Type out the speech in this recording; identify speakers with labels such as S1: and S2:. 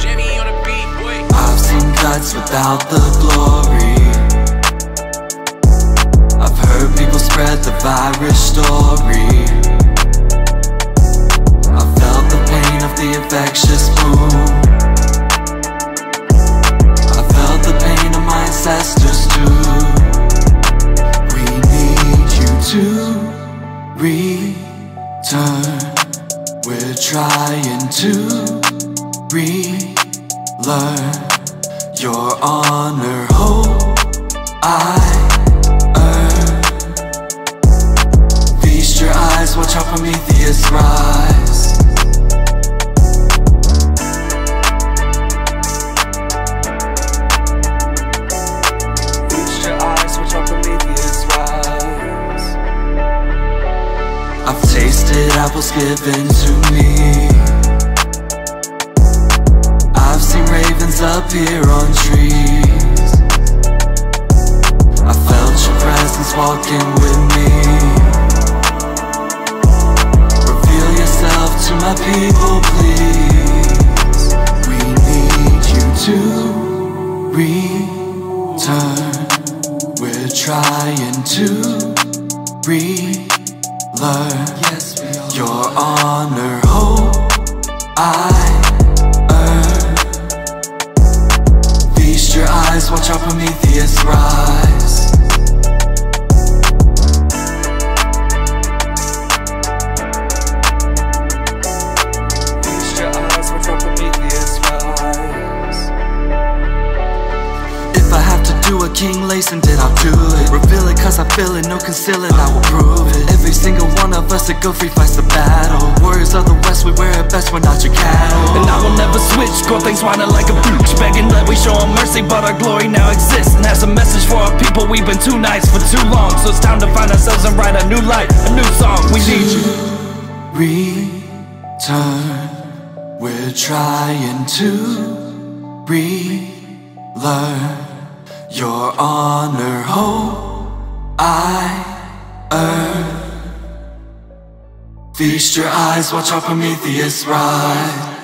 S1: I've seen cuts without the glory. I've heard people spread the Vyresh story. I felt the pain of the infectious wound. I felt the pain of my ancestors too. We need you to return. We're trying to Your honor, hope I earn. Feast your eyes, watch how Prometheus rise. I've tasted apples given to me I've seen ravens appear on trees. I felt your presence walking with me. Reveal yourself to my people, please. We need you to return. We're trying to relearn. Yes. Your honor, hope I rise. Watch how Prometheus rise. If I have to do a King Lason, did I'll do it. Reveal it cause I feel it, no conceal it, I will prove it. Every single one of us that go free fights the battle. Warriors of the West, we wear it best, we're not your cattle.
S2: And I will never switch, Gorthang's whining like a bitch Begging that we show 'em mercy, but our glory now exists. And has a message for our people, we've been too nice for too long. So it's time to find ourselves and write a new life, a new song. We need you.
S1: Return. We're trying to relearn Your honor, hope I earn Feast your eyes, watch our Prometheus rise